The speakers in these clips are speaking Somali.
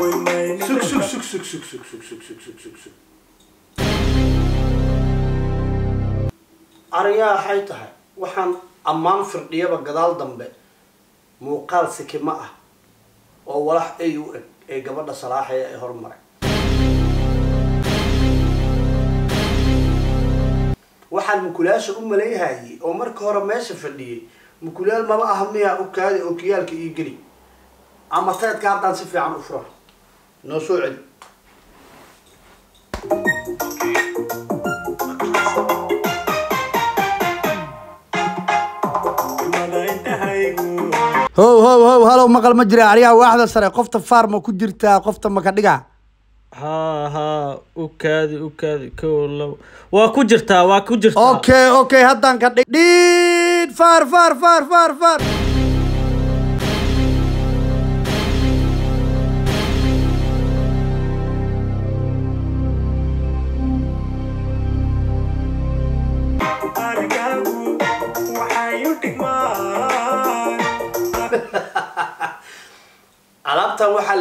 sug sug sug sug sug sug sug sug sug sug sug sug ariyaa waxay tahay waxaan ammaan firdhiyaba gadaal dambe muuqaal sikima ah oo walax ay u eg ee gabadha salaaxaya ee hormaray waxaan mukulaasha u malayhayay oo marka hore meesha fadhiyay mukulaal maba aha miyaa u kaadi oo kiyaalka ii geli ama teedka haddaan si fiican u fura noo soo celi how how how halow maqal ma jira. Ariyaha waaxda sare qofta faar ma ku jirtaa qofta maka dhiga? Haa haa u kaadi u kaadi kow labo waa ku jirtaa waa ku jirtaa okay okay haddaan ka dhig dhiid faar faar faar faar faar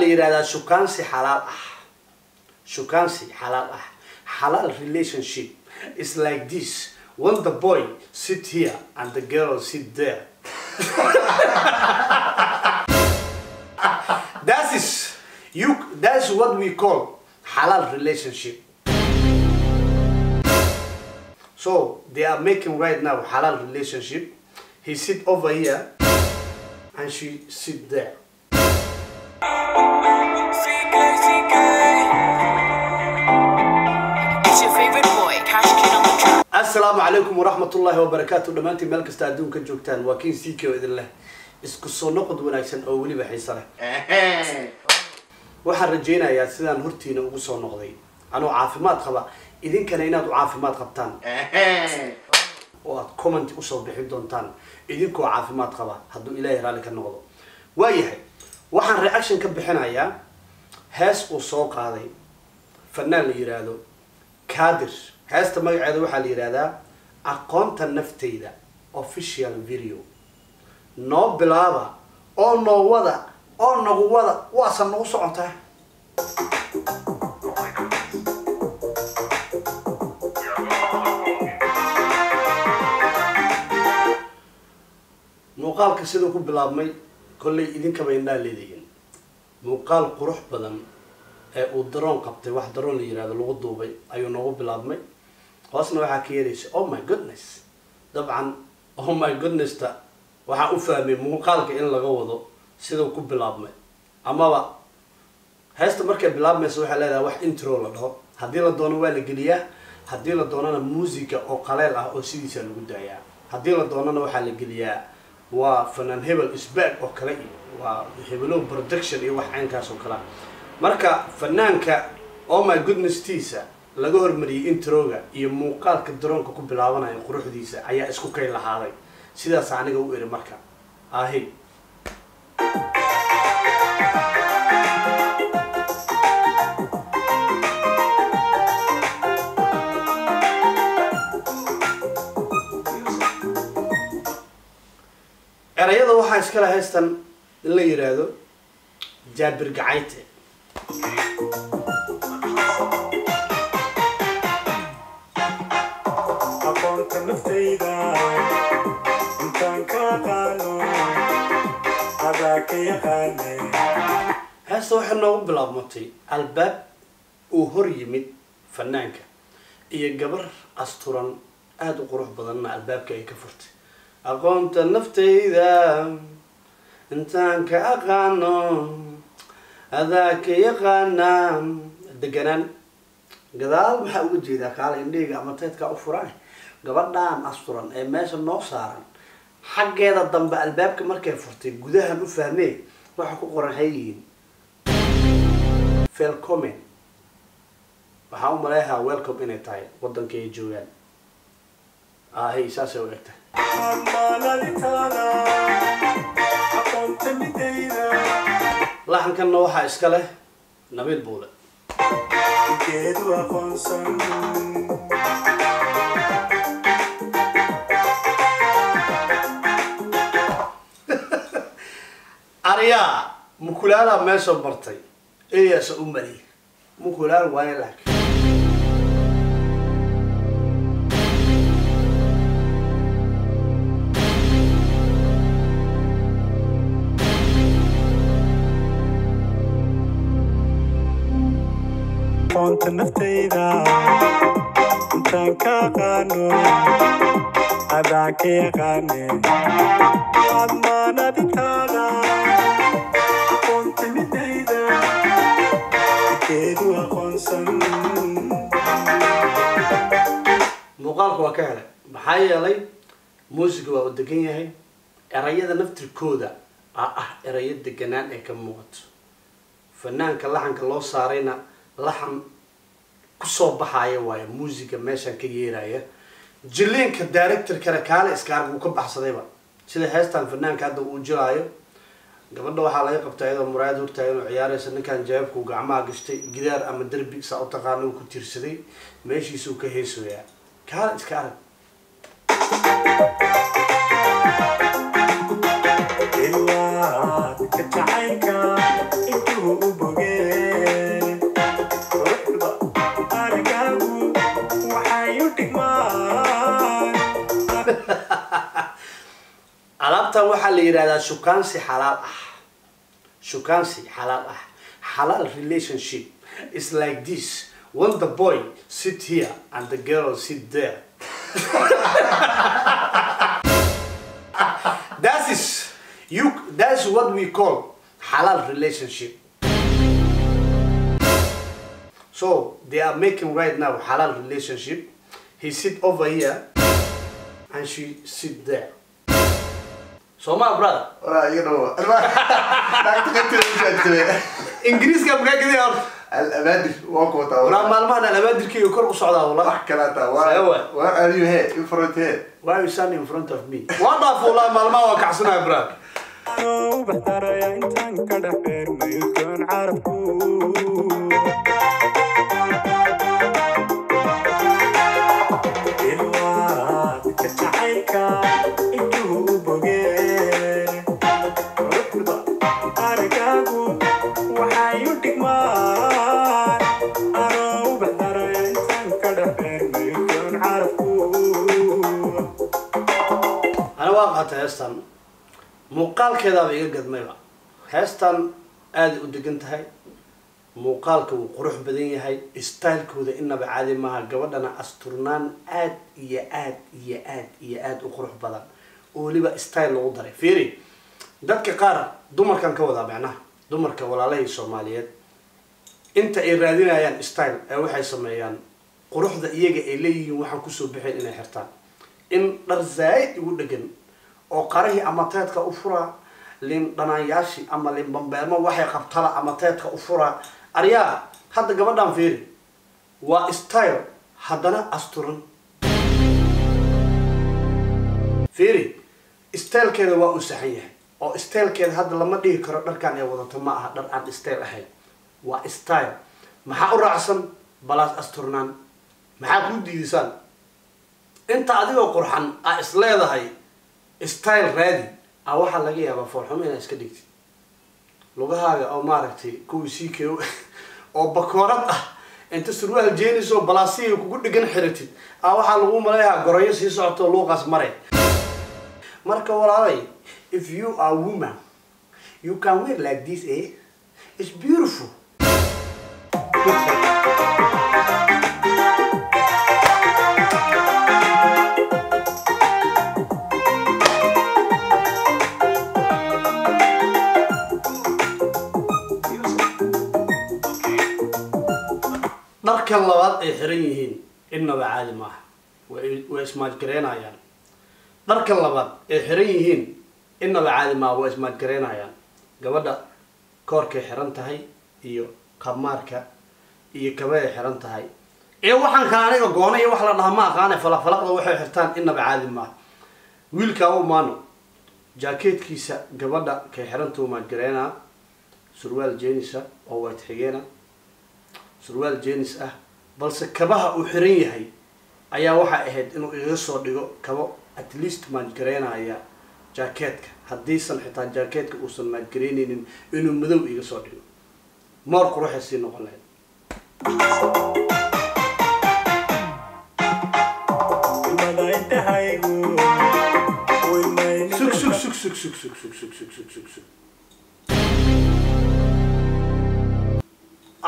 la yidhahdaa shukaansi xalaal ah. Shukaansi xalaal ah. Xalaal relationship is like this. When the boy sit here and the girl sit there. That is you that's what we call halal relationship. So they are making right now halal relationship. He sit over here and she sit there track. asalaamu calaykum waraxmatullaahi wabarakaatu dhammaantiin meel kasta adduunka joogtaan waa kiin siikio idin leh. Isku soo noqod wanaagsan oo weliba xiise leh. Waxaan rajaynayaa sidaan hortiina ugu soo noqday. Anoo caafimaad qaba idinkana inaad u caafimaad qabtaan. Oo aad comment u soo bixin doontaan idinkoo caafimaad qaba hadduu ilaahay raalli ka noqdo. Waayahay waxaan reaction ka bixinayaa hees uu soo qaaday. Fanaan la yiraahdo kadir heesta magaceeda waxaa la yidhahdaa aqoonta nafteyda official video. Noo bilaaba oo noo wada oo nagu wada waasa nagu socotaa muuqaalka siduu ku bilaabmay kollay idinkaba indhaa leedihiin. Muuqaal qurux badan ee uu daroon qabtay wax daroon la yihahdo lagu duubay ayuu noogu bilaabmay hoosna waxaa ka yeeraysa oh my goodness. Dabcan oh my goodness-ta waxaa u fahmay muuqaalka in laga wado siduu ku bilaabmay. Amaba heesta markay bilaabmaysa waxay leedahay wax intro la dhaho. Haddii la doono waa la geliyaa haddii la doonana muusiga oo qaleel ah oo sidiisa lagu daayaa. Haddii la doonana waxaa la geliyaa waa fanaan hebel isbaag oo kale iyo waa hebelow production iyo wax caynkaas oo kale. Marka fanaanka oh my goodness tiisa laga hormariyey introga iyo muuqaalka daroonka ku bilaabanaya quruxdiisa ayaa isku kay lahaaday. Sidaas aniga u iri marka. Ahi erayada waxaa iskale haystan in la yidhaahdo jaabir gacayte heesta waxay noogu bilaabmatay albaab uu hor yimid fanaanka iyo gabar asturan aada u qurux badanna albaabka ay ka furtay. Aqoonta naftayda intaan ka aqaano adaa ka yaqaana deganaan gadaal maxaa uga jeedaa kaala indheyga ama teedkaa u furan gabadhaan asturan ee meesha noo saaran xaggeeda dambe albaabka markay furtay gudahan u fahmee waxa ku qoran hayihiin felcomen waxaa u maleehaa welcome inay tahay waddanka ay joogaan. Ahay saasay u midayda laxankanna waxaa iska leh nabiil buule ya mukulaala meesha bartay. Eyaasha u maliy mukulaal waayo laakiin onta naftayda intaan ka aqaano adaan ka yaqaane. Admaan adintaada muuqaalka waa ka helay. Maxaa yeelay muusiga waa u degan yahay. Erayada naftirkooda aa ah erayo deganaan ee ka muuqato fanaanka laxanka loo saarayna laxan ku soo baxaya waayo muusiga meeshaan ka yeeraya. Jiliinka directorkana kaale iska arg uu ka baxsadayba. Sida heestan fanaanka hadda uu jiraayo gabadha waxaa laga qabtaa iyadoo muraayad hortaagan oo ciyaaraysa ninkan jawaabka uu gacmaha gashtay gidaar ama derbi saa u taqaana uu ku tiirsaday meeshiisa uu ka heesoyaa. Kaale iska arag alaabtan waxaa la yidhahdaa shukaansi xalaal ah. Shukaansi xalaal ah. Xalaal relationship is like this. When the boy sit here and the girl sit there. That is you that's what we call halal relationship. So they are making right now halal relationship. He sit over here and she sit there so my brother ingiriiska maxaa kadii hor Al-Abaadir, waa ku wataa, walaa maalmahan alabaadirkayga kor u socdaa walaa Wax waa- Sewa. where are you here? In front here? why you stand in front of me? Waa dhaaf walaa maalmaha waa kacsanaya brad anoo baxdaraya intaan ka dhex beermay udgoon carabku muuqaalkeedaaba iga gadmayba. Heestan aaday u degan tahay. Muuqaalka wuu qurux badan yahay. Stylekooda inaba caadi maaha gabadhana asturnaan aad iyo aad iyo aad iyo aad u qurux badan. Oo weliba style lagu daray. Fiiri dadka qaar dumarkan ka wadaa macnaha dumarka walaalahii soomaaliyeed inta ay raadinayaan style ee waxay sameeyaan quruxda iyaga ay leeyihiin waxaan ku soo bixin inay xirtaan. In dhar zaa'id ugu dhegan oo qarahii ama teedka u furaa lin dhanaanyaashii ama lin bambeelmo waxay qabtala ama teedka u furaa aryaa hadda gabadhan fiiri waa style haddana asturan fiiri stylekeeda waa uu saxan yahay oo stylekeeda hadda lama dhihi karo dharkan ay wadato ma aha dhar aan style ahayn. Waa style. Maxaa u raacsan? Balaas asturnaan maxaa kuu diidisaan? Inta adigoo qurxan aa is leedahay style raadi a waxaa laga yaabaa foolxumo inaad iska dhigtid. Lugahaaga oo maaragtay kuwii kee oo bakoorad ah inta surwaal jeenis oo kugu dhegan xiratid. A waxaa lagu maleeyahaa goroyo sii socoto luuqaas mare marka walaalay if you are woman you can wear like this eh? It's beautiful dharkan labaad ay xiran yihiin innaba caadi maaha way ismaajgareynayaan dharkan labaad ay xiran yihiin innaba caadi maaha way ismaajgareynayaan gabadha koorkay xiran tahay iyo qamaarka iyo kabay xiran tahay. Ee waxaan kale aniga goona iyo wax la dhaha ma aqaane falaqfalaqda waxay xirtaan innaba caadi maaha wiilkaa u maano jaakeetkiisa gabadha kay xirantuu maajgareynaa surwaal jeenisa oo white xigeena surwaal jeenis ah balse kabaha uu xiran yahay ayaa waxay ahayd inuu igaga soo dhigo kabo at least maajgareynaya jaakeetka haddiisan xitaa jaakeetka uusan maajgareyneynin inuu madow iga soo dhigo. Moor quruxay sii noqon lahayd sug sug sug sug sug sug sug sug sug sug sug sug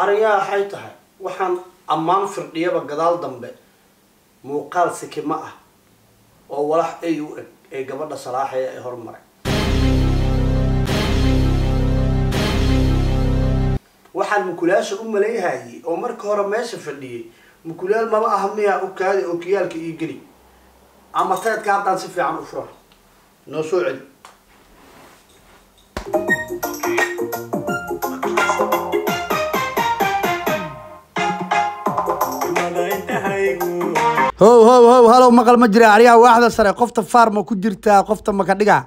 ariyaa waxay tahay. Waxaan ammaan firdhiyaba gadaal dambe. Muuqaal sikima ah oo walax ay u eg ee gabadha salaaxaya ee hormaray waxaan mukulaasha u maleeyahayay oo marka hore meesha fadhiyey mukulaal maba aha miyaa u kaadi oo kiyaalka ii geli. Ama teedka haddaan si fiican u fura noo soo celi how how how halow maqal ma jira ariyaha waaxda sare qofta farma ku jirtaa qofta makadhiga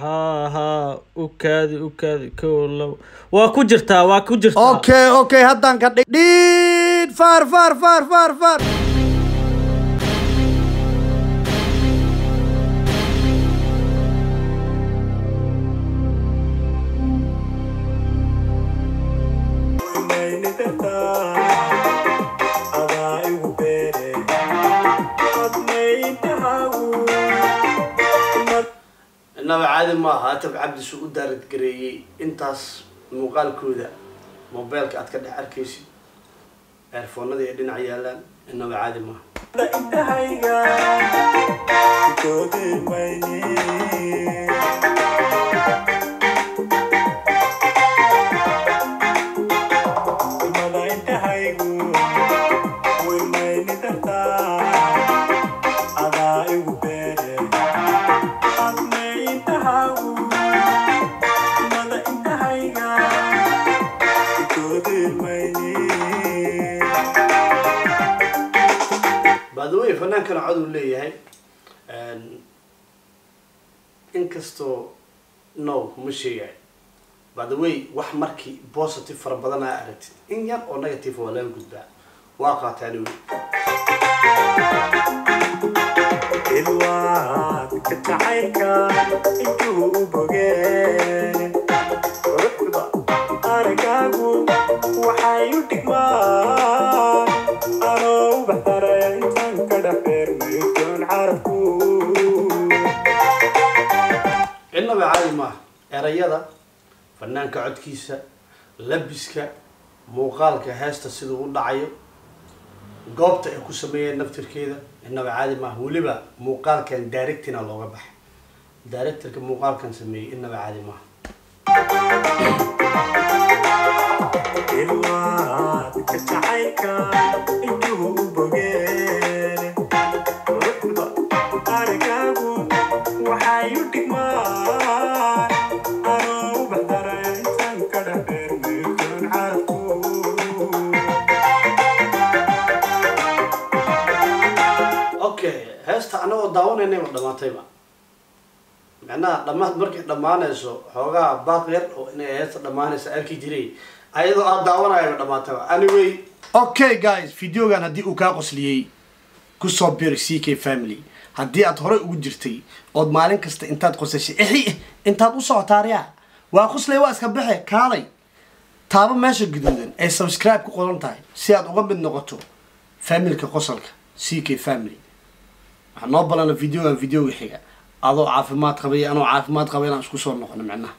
haa haa u kaadi u kaadi kow labo waa ku jirtaa waa ku jirtaa okay okay haddaan ka dhig dhiid far far far far far innaba caadi maaha atab cabdisu u daaradgareeyey intaas muuqaalkooda mobeelka aad ka dhex arkaysid eerfoonadii ay dhinac yaalaan innaba caadi maaha fanaankana cod uu leeyahay inkastoo no ma sheegayo. Baadawey wax markii positive fara badan aa aragtid. In yar oo negative waa laga gudbaa. Waa qaataan wey cidnaba caadi maaha erayada fanaanka codkiisa labiska muuqaalka heesta siduu u dhacayo goobta ay ku sameeyeen naftirkeeda cidnaba caadi maaha weliba muuqaalkan directina looga baxay directorka muuqaalkan sameeyey cidnaba caadi maaha heesta anagoo daawanaynayba dhamaatayba macnaha dhamaad markay dhammaanayso xoogaa baaq yar oo inay heesta dhammaanaysa arki jiray ayadoo aad daawanayaba dhamaatayba anyway. Okay guys videogan haddii uu kaa qosliyey ku soo bir c k family. Haddii aad horey ugu jirtay ood maalin kasta intaad qosashay exi intaad u socotaariya waa qoslay waa iska baxe kaalay. Taabo meesha guduudan ay subscribe ku qoran tahay si aad uga mid noqoto familka qosolka c k family waxaa noo balana videogan videoga xiga adoo caafimaad qabay anoo caafimaad qaba inaan isku soo noqono micnaha